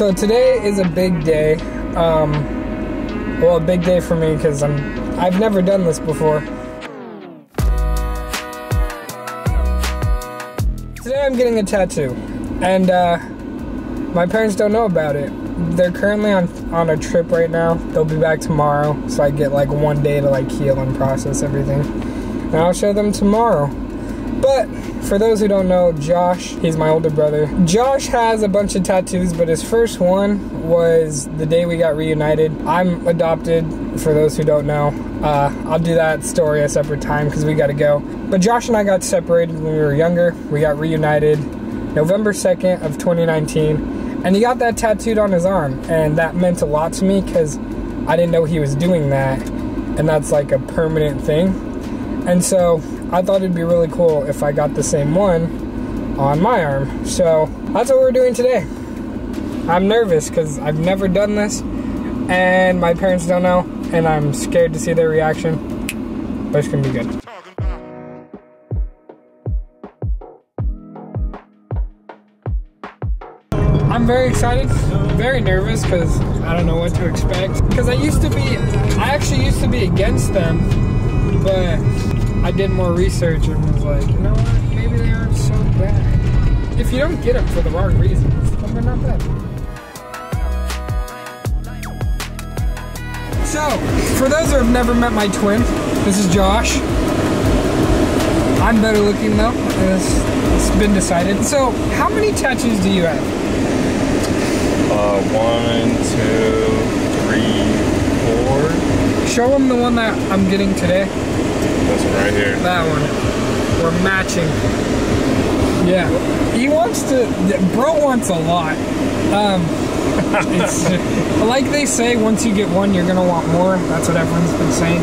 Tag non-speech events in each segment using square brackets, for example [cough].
So today is a big day. Um, well, a big day for me because I'm I've never done this before. Today I'm getting a tattoo, and uh, my parents don't know about it. They're currently on on a trip right now. They'll be back tomorrow, so I get like one day to like heal and process everything. And I'll show them tomorrow. But for those who don't know, Josh, he's my older brother. Josh has a bunch of tattoos, but his first one was the day we got reunited. I'm adopted, for those who don't know. Uh, I'll do that story a separate time because we got to go. But Josh and I got separated when we were younger. We got reunited November 2nd of 2019. And he got that tattooed on his arm. And that meant a lot to me because I didn't know he was doing that. And that's like a permanent thing. And so I thought it'd be really cool if I got the same one on my arm. So that's what we're doing today. I'm nervous because I've never done this and my parents don't know and I'm scared to see their reaction, but it's gonna be good. I'm very excited, very nervous because I don't know what to expect. Because I used to be, I actually used to be against them, but I did more research and was like, you know what, maybe they aren't so bad. If you don't get them for the wrong reasons, then they're not bad. So, for those who have never met my twin, this is Josh. I'm better looking though, it's, it's been decided. So, how many tattoos do you have? Uh, one, two, three, four. Show them the one that I'm getting today. This one right here. That one. We're matching. Yeah. He wants to, bro wants a lot. Um, [laughs] it's, like they say, once you get one, you're gonna want more. That's what everyone's been saying.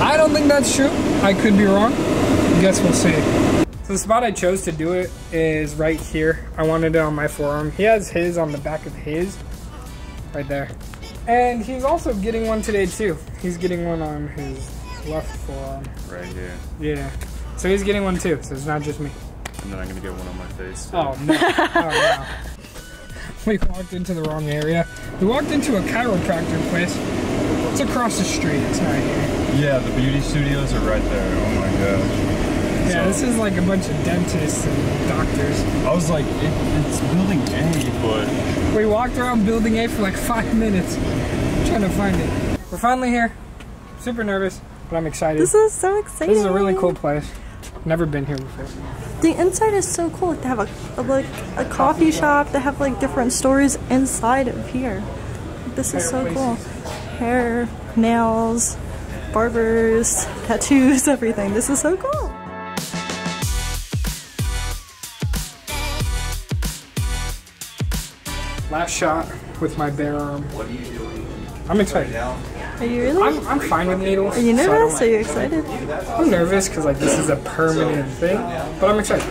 I don't think that's true. I could be wrong. I Guess we'll see. So the spot I chose to do it is right here. I wanted it on my forearm. He has his on the back of his, right there. And he's also getting one today too. He's getting one on his left forearm. Right here. Yeah. So he's getting one too, so it's not just me. And then I'm gonna get one on my face. too. Oh no. [laughs] oh no. We walked into the wrong area. We walked into a chiropractor place. It's across the street, it's not here. Yeah, the beauty studios are right there. Oh my gosh. Yeah, So- this is like a bunch of dentists and doctors. I was like, it, it's building A, but We walked around building A for like five minutes trying to find it. We're finally here. Super nervous, but I'm excited. This is so exciting. This is a really cool place. Never been here before. The inside is so cool. They have a, a like a coffee shop. They have like different stores inside of here. This is so cool. Hair, nails, barbers, tattoos, [laughs] everything. This is so cool. Last shot with my bare arm. What are you doing? I'm excited. Are you really? I'm, I'm fine with needles. Are you so I nervous? Are you excited? I'm nervous because like this is a permanent thing, but I'm excited.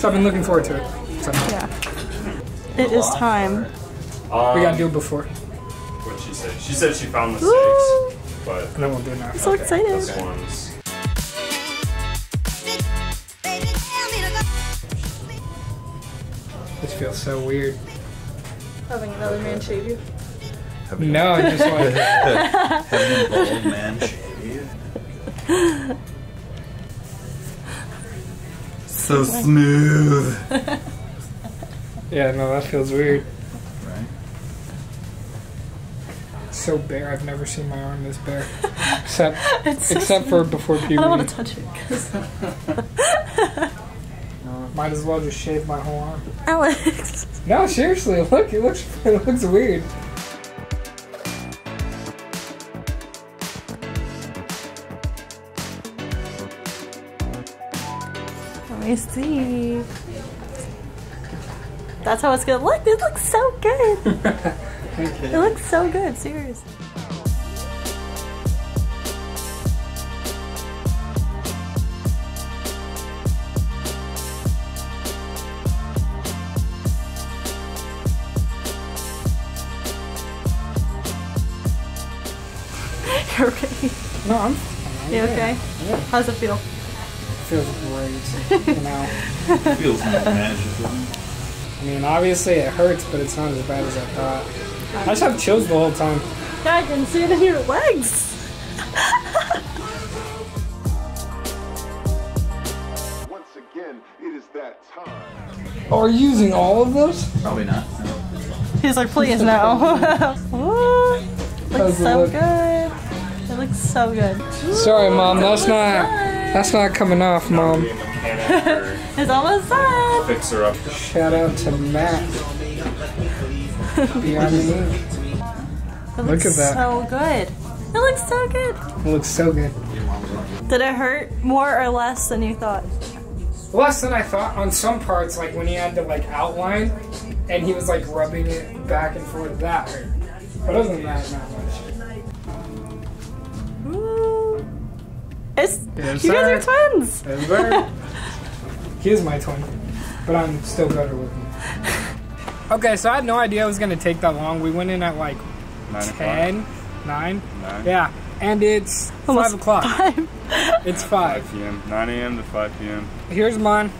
So I've been looking forward to it. So Yeah. It is time. we gotta do it before, what she said? She said she found the Woo! stakes, but and then we'll do it now. I'm So excited. this one's. This feels so weird. Having another man shave you. No, I just like [laughs] Having an [laughs] old man shave you. So smooth. yeah, no, that feels weird. Right? So bare. I've never seen my arm this bare, [laughs] except so except for before people. I don't want to touch it. Uh, might as well just shave my whole arm. Alex. No, seriously, look, it looks it looks weird. Let me see. That's how it's gonna look. [laughs] It looks so good. it looks so good. Seriously. [laughs] You okay? No, I'm. You okay? Yeah. How's it feel? Feels great. you [laughs] know. Feels magical. I mean, obviously it hurts, but it's not as bad as I thought. I just have chills the whole time. Yeah, I can see it in your legs. Once again, it is that time. Are you using all of those? Probably not. He's like, please no. [laughs] Ooh, looks so look? good. It looks so good. Sorry, mom. That's almost not. Done. That's not coming off, mom. Be a mechanic [laughs] It's almost done. Fix her up. Shout out to Matt. Beyond the ink. It Look at that. so good. It looks so good. It looks so good. Did it hurt more or less than you thought? Less than I thought on some parts, like when he had to like outline, and he was like rubbing it back and forth. That hurt. But other than that, not It's Yes, you sir. guys are twins. Yes, [laughs] he is my twin, but I'm still better with him. Okay, so I had no idea it was gonna take that long. We went in at like Nine 10, 9. Nine. Yeah, and it's Almost 5 o'clock. Five. It's 5 5. p.m. 9 a.m. to 5 p.m. Here's mine.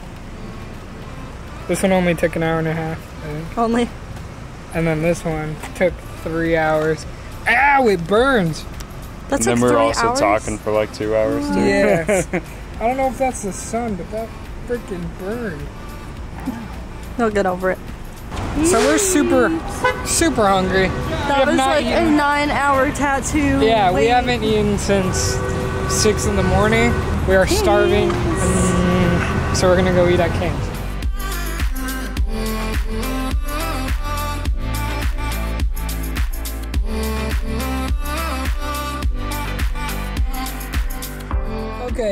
This one only took an hour and a half. I think. Only. And then this one took three hours. Ow, it burns. That And took then we were three also hours? talking for like two hours. Too. Yes. [laughs] I don't know if that's the sun, but that freaking burned. They'll get over it. So we're super, super hungry. That was not like a nine hour tattoo. Yeah, we haven't eaten since six in the morning. We are starving, Mm, so we're gonna go eat at Cane's.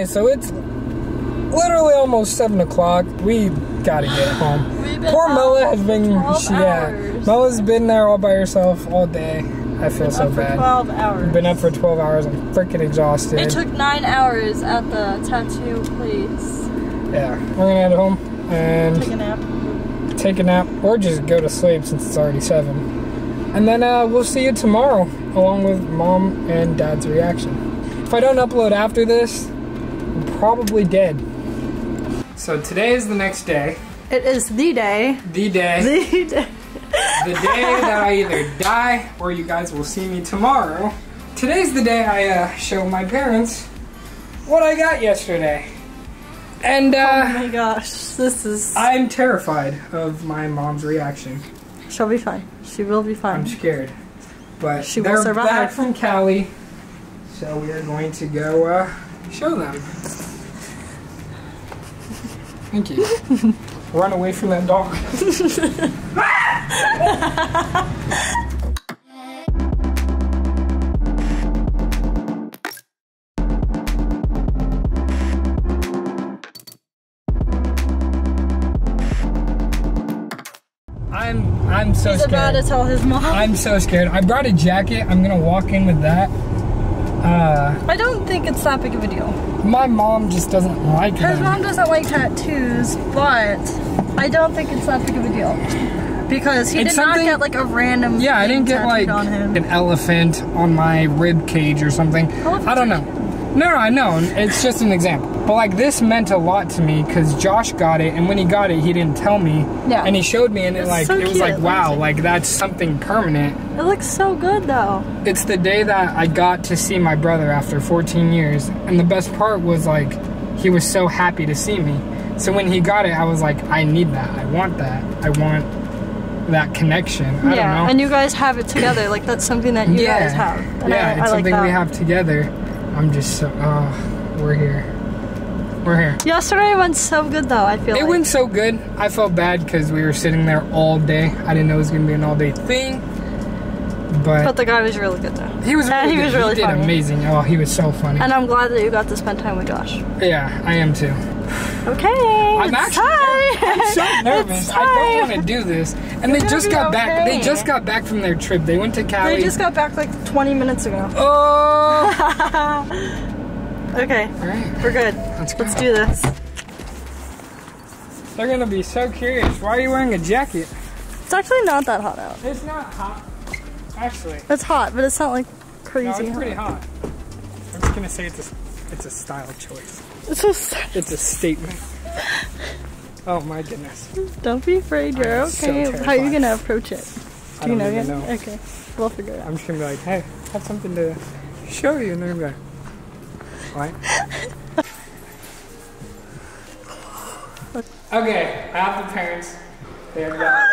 So it's literally almost seven o'clock. We gotta get home. [gasps] Poor Mela has been, she, yeah. Mela's been there all by herself all day. I feel so up for bad. 12 hours. Been up for 12 hours. I'm freaking exhausted. It took nine hours at the tattoo place. yeah, we're gonna head home and Take a nap. take a nap or just go to sleep since it's already 7. And then uh, we'll see you tomorrow along with mom and dad's reaction. If I don't upload after this, probably dead. So today is the next day. It is the day. The day. The day. the day that I either die or you guys will see me tomorrow. Today's the day I uh, show my parents what I got yesterday. And Oh uh, my gosh, this is. I'm terrified of my mom's reaction. She'll be fine. She will be fine. I'm scared. But She will they're survive. back from Cali, so we are going to go uh, show them. Thank you. [laughs] Run away from that dog. [laughs] I'm I'm so He's scared. about to tell his mom. I'm so scared. I brought a jacket. I'm gonna walk in with that. Uh, I don't think it's that big of a deal. my mom just doesn't like His them. mom doesn't like tattoos, but I don't think it's that big of a deal. Because he It's did not get like a random. Yeah, I didn't get like an elephant on my rib cage or something. I don't know. No, no, I know. It's just an example. But like this meant a lot to me because Josh got it, and when he got it, he didn't tell me. Yeah. And he showed me, and it like so it was like wow, like that's something permanent. It looks so good though. It's the day that I got to see my brother after 14 years, and the best part was like he was so happy to see me. So when he got it, I was like, I need that. I want that. I want that connection. I yeah, don't know. and you guys have it together. Like that's something that you yeah, guys have. And yeah, I, it's I like something that. we have together. I'm just so. Oh, we're here. We're here. Yesterday went so good though. I feel It like. went so good. I felt bad because we were sitting there all day. I didn't know it was gonna be an all day thing. But, but the guy was really good though. he was [laughs] really he good. was really he did funny. amazing. Oh, he was so funny. And I'm glad that you got to spend time with Josh. yeah, I am too. Okay. I'm actually time. I'm so [laughs] nervous. I don't want to do this. And they You're just got be back. They just got back from their trip. They went to Cali. They just got back like 20 minutes ago. Oh. [laughs] Okay, All right. we're good. Let's go. Let's do this. They're gonna be so curious. Why are you wearing a jacket? It's actually not that hot out. It's not hot. Actually, It's hot, but it's not like crazy no, it's pretty hot. hot. I'm just gonna say it's a, it's a style choice. It's just It's a statement. Oh my goodness. Don't be afraid. You're I'm so okay. How are you gonna approach it? I Do you don't know even yet? know. Okay, we'll figure it out. I'm just gonna be like, hey, I have something to show you, and they're gonna be like, what? okay, I have the parents. They have got.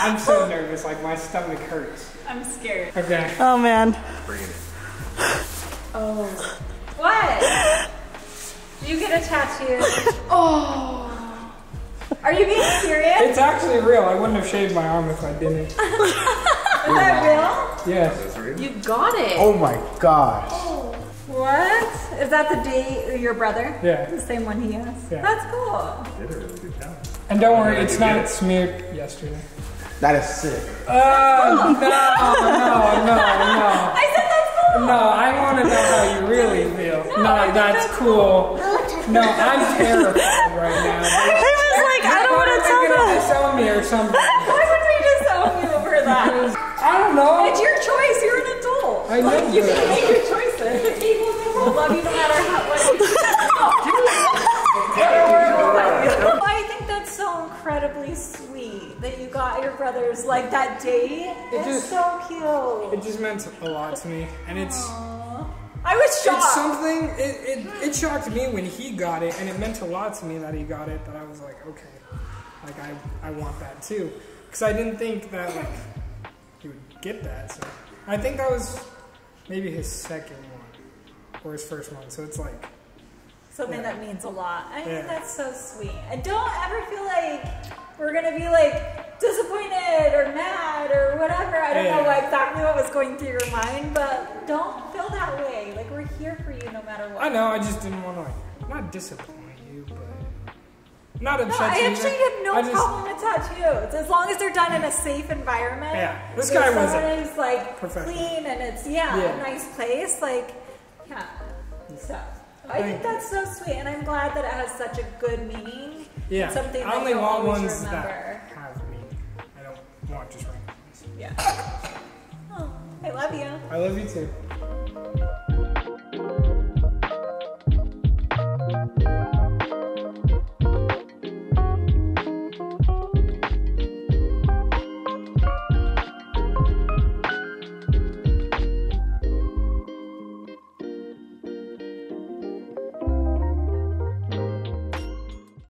I'm so nervous, like my stomach hurts. I'm scared. Okay. Oh man. Oh. What? You get a tattoo. [laughs] oh. Are you being serious? It's actually real. I wouldn't have shaved my arm if I didn't. [laughs] Is that Yeah. real? You got it. Oh my gosh. Oh. What? Is that the day your brother? Yeah. The same one he has? Yeah. That's cool. Did a really good job. And don't worry, it's not smeared yesterday. That is sick. Oh, no, no, no, no. I said that's cool. No, I want to know how you really feel. No, that's cool. No, I'm terrified right now. [laughs] I was like, I don't want to tell They're them. gonna disown me or [laughs] something. Why would we disown you over that? I don't know. It's your choice. You're an adult. I know Like, you can make your choices. Will love you no matter how what you do. [laughs] I think that's so incredibly sweet that you got your brothers like that date. It's just- so cute. It just meant a lot to me, and it's I was shocked. it's something. It, it it shocked me when he got it, and it meant a lot to me that he got it. That I was like, okay, like I I want that too, because I didn't think that like he would get that. So I think that was maybe his second one or his first one. So it's like. Something Yeah. that means a lot. I Yeah. that's so sweet. And don't ever feel like we're gonna be like disappointed or mad or whatever. I don't know Yeah. what exactly what was going through your mind, but don't feel that way. Like we're here for you no matter what. I know, I just didn't want to like not disappoint you, but not No, upset I actually have no just- problem with tattoos as long as they're done in a safe environment. Yeah, this guy was someone who's like clean and it's yeah, Yeah. a nice place. Like yeah, so I think that's so sweet, and I'm glad that it has such a good meaning. Yeah, It's something I that only want always ones remember. that have meaning. I don't want just random ones. Yeah. [laughs] Oh, I love you. I love you too.